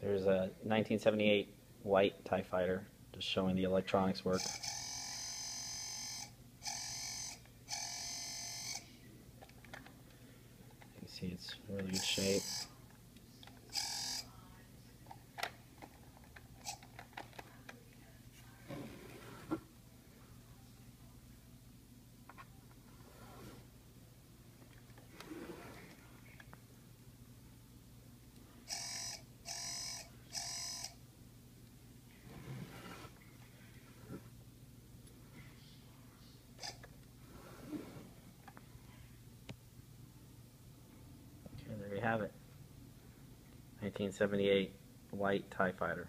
So here's a 1978 white TIE fighter, just showing the electronics work. You can see it's really good shape. You have it. 1978 white TIE fighter.